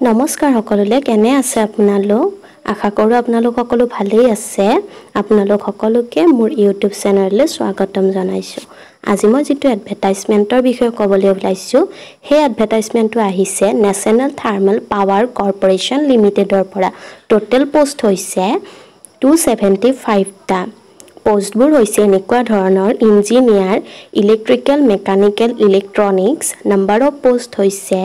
নমস্কাৰ সকলোলৈ কেনে আছে আপোনালোক? আশা কৰোঁ আপোনালোক সকলো ভালেই আছে। আপোনালোক সকলোকে মোৰ ইউটিউব চেনেললৈ স্বাগতম জনাইছোঁ। আজি মই যিটো এডভাৰটাইজমেণ্টৰ বিষয়ে ক'বলৈ ওলাইছোঁ সেই এডভাৰটাইজমেণ্টটো আহিছে নেশ্যনেল থাৰ্মেল পাৱাৰ কৰ্পৰেশ্যন লিমিটেডৰ পৰা। টোটেল পষ্ট হৈছে টু ছেভেণ্টি ফাইভটা পষ্টবোৰ হৈছে এনেকুৱা ধৰণৰ engineer electrical mechanical electronics number of post হৈছে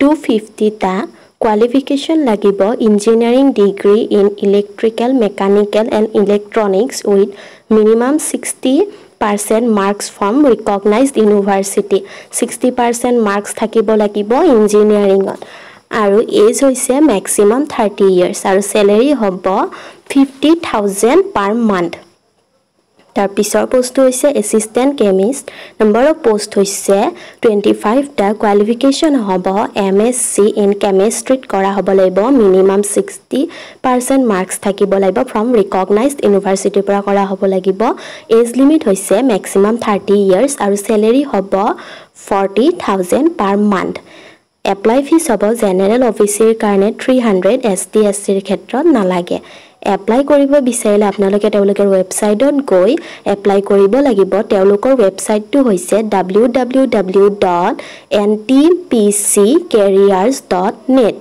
টু। ফিফটিটা কোৱালিফিকেশ্যন লাগিব engineering degree in electrical mechanical and electronics with minimum sixty percent marks from recognised university sixty percent marks থাকিব লাগিব ইঞ্জিনিয়াৰিঙত আৰু এজ হৈছে মেক্সিমাম থাৰ্টি ইয়েৰ্ছ আৰু salary হ'ব ফিফটি থাউজেণ্ড পাৰ মান্থ তাৰ পিছৰ পষ্টটো হৈছে assistant chemist number of post হৈছে টুৱেণ্টি ফাইভটা কোৱালিফিকেশ্যন হ'ব এম এছ চি ইন কেমেষ্ট্ৰিত কৰা হ'ব লাগিব। মিনিমাম ছিক্সটি পাৰ্চেণ্ট মাৰ্কছ থাকিব লাগিব ফ্ৰম ৰিকগনাইজড ইউনিভাৰ্চিটিৰ পৰা কৰা হ'ব লাগিব। এজ লিমিট হৈছে মেক্সিমাম থাৰ্টি ইয়েৰ্ছ আৰু চেলেৰি হ'ব forty thousand per month apply fees হ'ব। জেনেৰেল অফিচিৰ কাৰণে three hundred S T S চিৰ ক্ষেত্ৰত নালাগে। এপ্লাই কৰিব বিচাৰিলে আপোনালোকে তেওঁলোকৰ ৱেবছাইটত গৈ এপ্লাই কৰিব লাগিব। তেওঁলোকৰ ৱেবছাইটটো হৈছে W W W dot N T P C careers dot net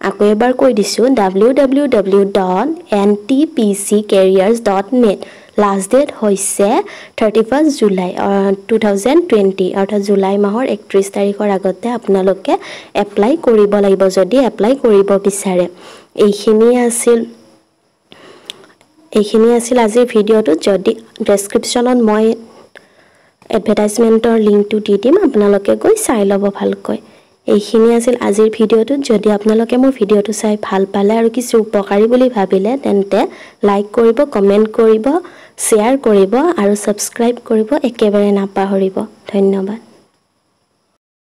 আকৌ এবাৰ কৈ দিছোঁ W W W dot N T P C careers dot net last date হৈছে thirty first July two thousand twenty অৰ্থাৎ জুলাই মাহৰ একত্ৰিছ তাৰিখৰ আগতে আপোনালোকে এপ্লাই কৰিব লাগিব যদি এপ্লাই কৰিব বিচাৰে। এইখিনিয়ে আছিল। এইখিনি আছিল আজিৰ ভিডিঅ'টোত যদি ডেছক্ৰিপশ্যনত মই এডভাৰটাইজমেণ্টৰ লিংকটো দি দিম আপোনালোকে গৈ চাই ল'ব ভালকৈ। এইখিনি আছিল আজিৰ ভিডিঅ'টোত যদি আপোনালোকে মোৰ ভিডিঅ'টো চাই ভাল পালে আৰু কিছু উপকাৰী বুলি ভাবিলে তেন্তে লাইক কৰিব কমেণ্ট কৰিব শ্বেয়াৰ কৰিব আৰু ছাবস্ক্ৰাইব কৰিব একেবাৰে নাপাহৰিব। ধন্যবাদ।